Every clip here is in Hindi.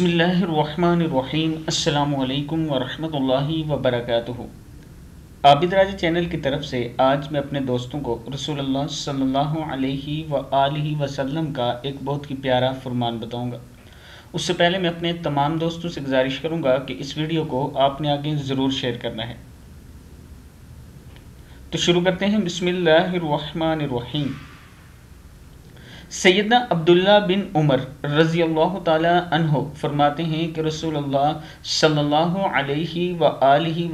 बिसमीम अल्लाम वरहमतुल्लाहि वबरकातुहू। आबिद राजा चैनल की तरफ़ से आज मैं अपने दोस्तों को रसूलुल्लाह सल्लल्लाहु अलैहि व आलिहि वसल्लम का एक बहुत ही प्यारा फरमान बताऊँगा। उससे पहले मैं अपने तमाम दोस्तों से गुजारिश करूँगा कि इस वीडियो को आपने आगे ज़रूर शेयर करना है। तो शुरू करते हैं। बिस्मिल्लाहिर्रहमानिर्रहीम। सैदना अब्दुल्ला बिन उमर रज़ी अल्लाह तहो फरमाते हैं कि रसूलुल्लाह सल्लल्लाहु अलैहि व आलिहि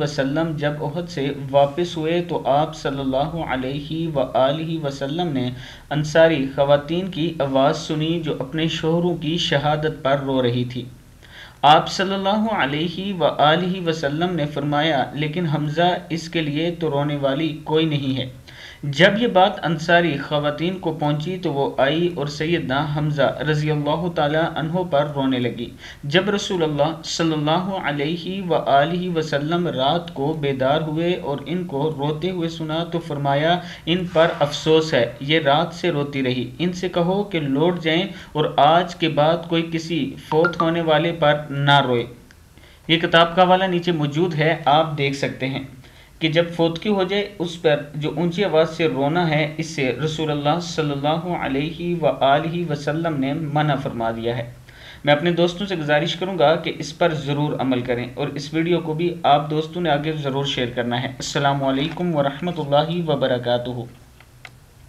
जब उहद से वापस हुए तो आप सल्लल्लाहु अलैहि व आलिहि ने अंसारी ख़वातीन की आवाज़ सुनी जो अपने शोहरों की शहादत पर रो रही थी। आप सल्लल्लाहु अलैहि व आलिहि ने फरमाया, लेकिन हमज़ा इसके लिए तो रोने वाली कोई नहीं है। जब ये बात अंसारी ख़वातीन को पहुँची तो वो आई और सैदना हमज़ा रज़ी अल्लाह तहों पर रोने लगी। जब रसूलुल्लाह सल्लल्लाहु अलैहि व आलिहि वसल्लम रात को बेदार हुए और इनको रोते हुए सुना तो फरमाया, इन पर अफसोस है, ये रात से रोती रही। इनसे कहो कि लौट जाएँ और आज के बाद कोई किसी फोत होने वाले पर ना रोए। ये किताब का वाला नीचे मौजूद है, आप देख सकते हैं। कि जब फोतकी हो जाए, उस पर जो ऊँची आवाज़ से रोना है, इससे रसूलुल्लाह सल्लल्लाहु अलैहि वसल्लम ने मना फरमा दिया है। मैं अपने दोस्तों से गुजारिश करूँगा कि इस पर ज़रूर अमल करें और इस वीडियो को भी आप दोस्तों ने आगे ज़रूर शेयर करना है। अल्लाम वरहमल वर्का